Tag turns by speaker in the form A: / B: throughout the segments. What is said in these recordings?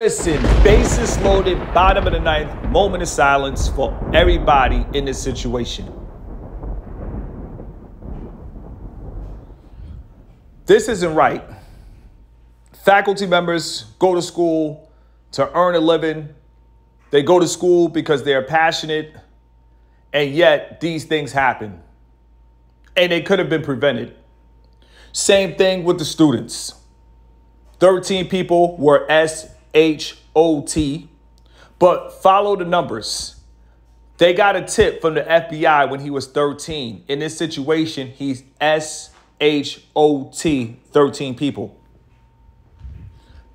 A: Listen, bases loaded, bottom of the ninth, moment of silence for everybody in this situation. This isn't right. Faculty members go to school to earn a living. They go to school because they're passionate, and yet these things happen. And they could have been prevented. Same thing with the students. 13 people were S H O T, but follow the numbers. They got a tip from the FBI when he was 13. In this situation, he's S H O T, 13 people.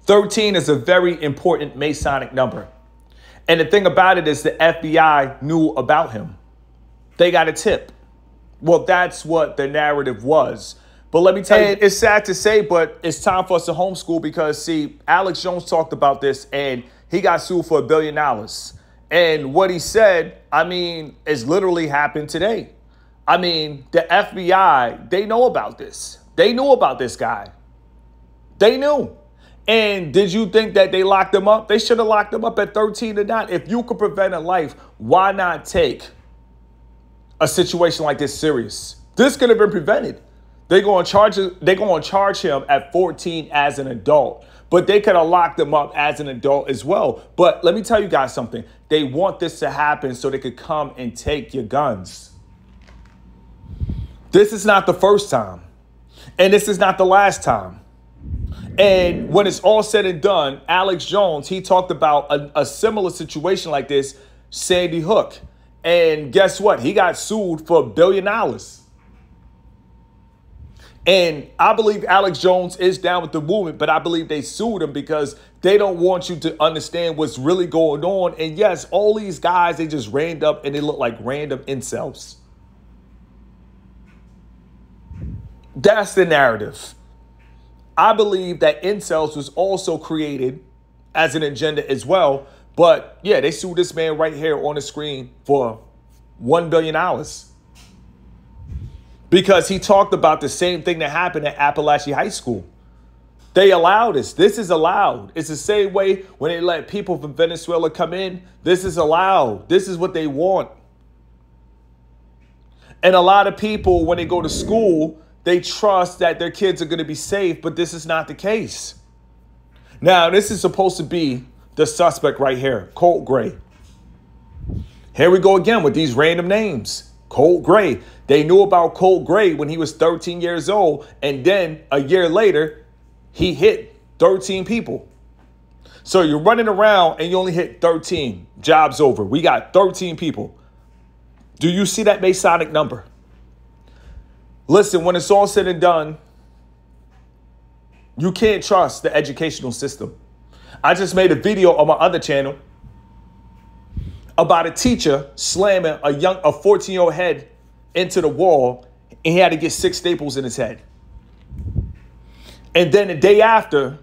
A: 13 is a very important Masonic number. And the thing about it is the FBI knew about him. They got a tip. Well, that's what the narrative was. But let me tell you, it's sad to say, but it's time for us to homeschool because, see, Alex Jones talked about this and he got sued for a billion dollars. And what he said, I mean, is literally happened today. I mean, the FBI, they know about this. They knew about this guy. They knew. And did you think that they locked him up? They should have locked him up at 13 to 9. If you could prevent a life, why not take a situation like this serious? This could have been prevented. They're going to charge they're going to charge him at 14 as an adult. But they could have locked him up as an adult as well. But let me tell you guys something. They want this to happen so they could come and take your guns. This is not the first time. And this is not the last time. And when it's all said and done, Alex Jones, he talked about a, a similar situation like this, Sandy Hook. And guess what? He got sued for a billion dollars. And I believe Alex Jones is down with the movement, but I believe they sued him because they don't want you to understand what's really going on. And yes, all these guys, they just ran up and they look like random incels. That's the narrative. I believe that incels was also created as an agenda as well. But yeah, they sued this man right here on the screen for $1 billion because he talked about the same thing that happened at Apalachee High School. They allowed this. This is allowed. It's the same way when they let people from Venezuela come in. This is allowed. This is what they want. And a lot of people, when they go to school, they trust that their kids are going to be safe, but this is not the case. Now, this is supposed to be the suspect right here, Colt Gray. Here we go again with these random names. Colt Gray. They knew about Colt Gray when he was 13 years old, and then a year later, he hit 13 people. So you're running around and you only hit 13. Job's over. We got 13 people. Do you see that Masonic number? Listen, when it's all said and done, you can't trust the educational system. I just made a video on my other channel about a teacher slamming a young, a 14 year old head into the wall, and he had to get six staples in his head. And then the day after,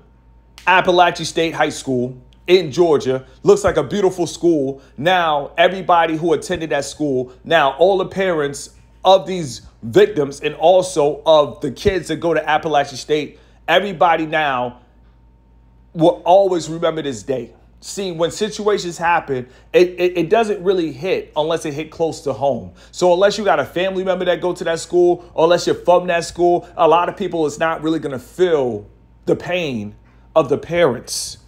A: Apalachee State High School in Georgia looks like a beautiful school. Now, everybody who attended that school, now all the parents of these victims and also of the kids that go to Apalachee State, everybody now will always remember this day see when situations happen it, it, it, doesn't really hit unless it hit close to home. So unless you got a family member that go to that school or unless you're from that school a lot of people is not really going to feel the pain of the parents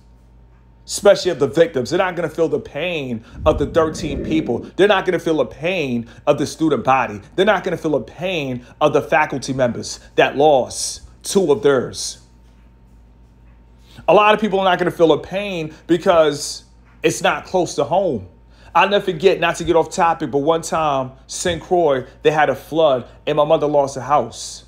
A: especially of the victims. They're not going to feel the pain of the 13 people. They're not going to feel the pain of the student body. They're not going to feel the pain of the faculty members that lost two of theirs a lot of people are not going to feel a pain because it's not close to home. I'll never forget, not to get off topic, but one time, St. Croix, they had a flood and my mother lost a house.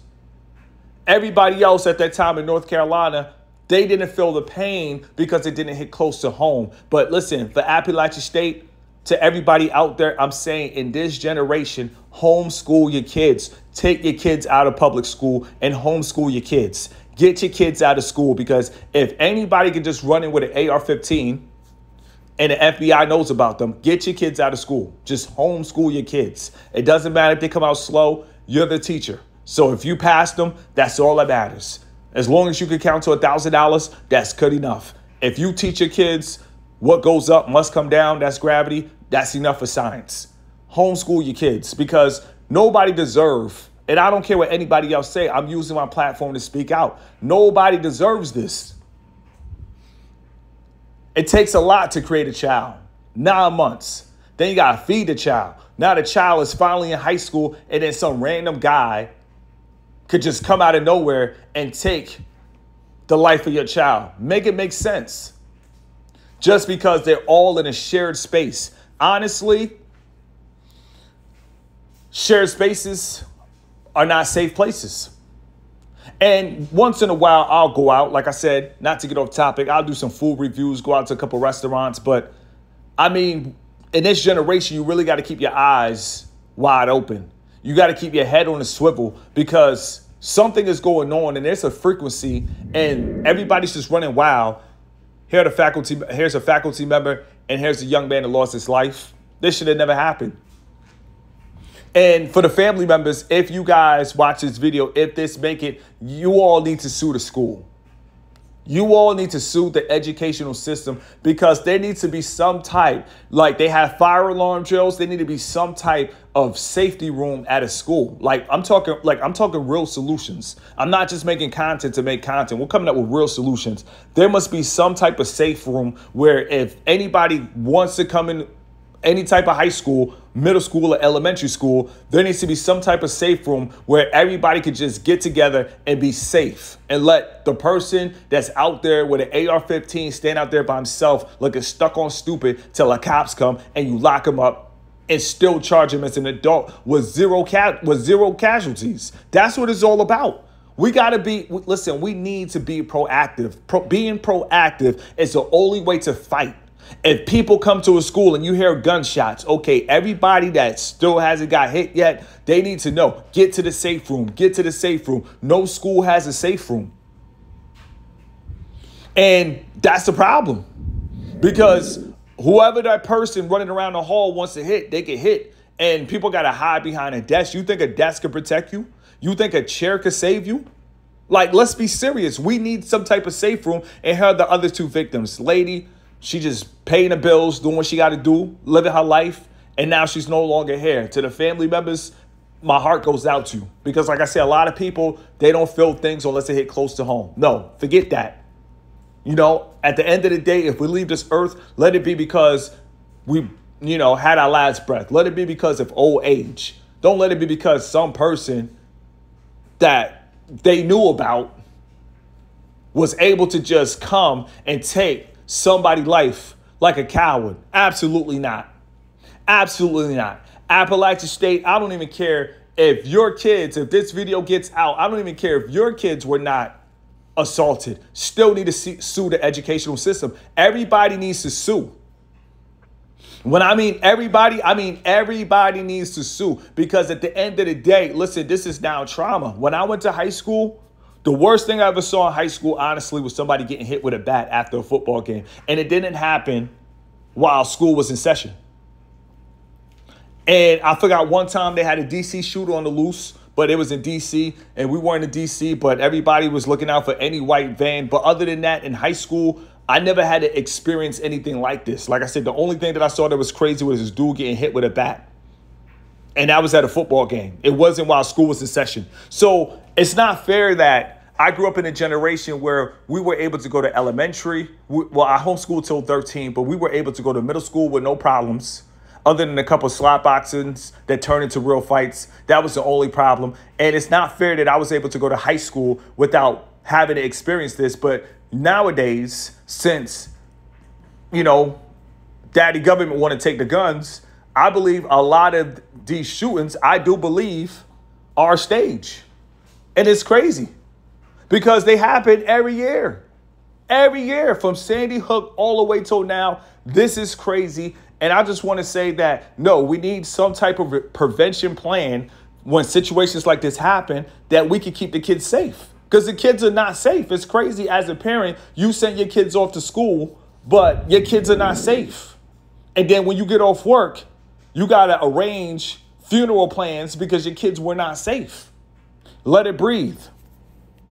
A: Everybody else at that time in North Carolina, they didn't feel the pain because it didn't hit close to home. But listen, for Appalachian State, to everybody out there, I'm saying in this generation, homeschool your kids. Take your kids out of public school and homeschool your kids. Get your kids out of school because if anybody can just run in with an AR 15 and the FBI knows about them, get your kids out of school. Just homeschool your kids. It doesn't matter if they come out slow, you're the teacher. So if you pass them, that's all that matters. As long as you can count to $1,000, that's good enough. If you teach your kids what goes up must come down, that's gravity, that's enough for science. Homeschool your kids because nobody deserve, and I don't care what anybody else say, I'm using my platform to speak out. Nobody deserves this. It takes a lot to create a child. Nine months. Then you gotta feed the child. Now the child is finally in high school, and then some random guy could just come out of nowhere and take the life of your child. Make it make sense. Just because they're all in a shared space. Honestly, shared spaces are not safe places. And once in a while, I'll go out. Like I said, not to get off topic, I'll do some food reviews, go out to a couple restaurants. But I mean, in this generation, you really got to keep your eyes wide open. You got to keep your head on a swivel because something is going on and there's a frequency and everybody's just running wild. Here the faculty, here's a faculty member, and here's a young man that lost his life. This should have never happened. And for the family members, if you guys watch this video, if this make it, you all need to sue the school. You all need to sue the educational system because there needs to be some type, like they have fire alarm drills, there need to be some type of safety room at a school. Like I'm talking, like I'm talking real solutions. I'm not just making content to make content. We're coming up with real solutions. There must be some type of safe room where if anybody wants to come in any type of high school, middle school, or elementary school, there needs to be some type of safe room where everybody could just get together and be safe and let the person that's out there with an AR 15 stand out there by himself looking stuck on stupid till the cops come and you lock him up and still charge him as an adult with zero ca- with zero casualties. That's what it's all about. We got to be listen, we need to be proactive. Pro, being proactive is the only way to fight. If people come to a school and you hear gunshots, okay, everybody that still hasn't got hit yet, they need to know. Get to the safe room. Get to the safe room. No school has a safe room. And that's the problem. Because whoever that person running around the hall wants to hit, they get hit. And people got to hide behind a desk. You think a desk can protect you? You think a chair could save you? Like, let's be serious. We need some type of safe room. And are the other two victims. Lady she just paying the bills, doing what she got to do, living her life, and now she's no longer here. To the family members, my heart goes out to because, like I said, a lot of people they don't feel things unless they hit close to home. No, forget that. You know, at the end of the day, if we leave this earth, let it be because we, you know, had our last breath. Let it be because of old age. Don't let it be because some person that they knew about was able to just come and take somebody life like a coward. Absolutely not. Absolutely not. Appalachian State, I don't even care if your kids, if this video gets out, I don't even care if your kids were not assaulted. Still need to see, sue the educational system. Everybody needs to sue. When I mean everybody, I mean everybody needs to sue because at the end of the day, listen, this is now trauma. When I went to high school, the worst thing I ever saw in high school, honestly, was somebody getting hit with a bat after a football game. And it didn't happen while school was in session. And I forgot one time they had a DC shooter on the loose, but it was in DC, and we weren't in DC, but everybody was looking out for any white van. But other than that, in high school, I never had to experience anything like this. Like I said, the only thing that I saw that was crazy was this dude getting hit with a bat. And that was at a football game. It wasn't while school was in session. So it's not fair that I grew up in a generation where we were able to go to elementary. well, I homeschooled till 13, but we were able to go to middle school with no problems, other than a couple slap boxings that turned into real fights. That was the only problem. And it's not fair that I was able to go to high school without having to experience this. But nowadays, since, you know, daddy government want to take the guns, I believe a lot of these shootings, I do believe, are staged. And it's crazy because they happen every year. Every year from Sandy Hook all the way till now. This is crazy. And I just want to say that no, we need some type of prevention plan when situations like this happen that we can keep the kids safe. Because the kids are not safe. It's crazy as a parent, you send your kids off to school, but your kids are not safe. And then when you get off work, you got to arrange funeral plans because your kids were not safe. Let it breathe.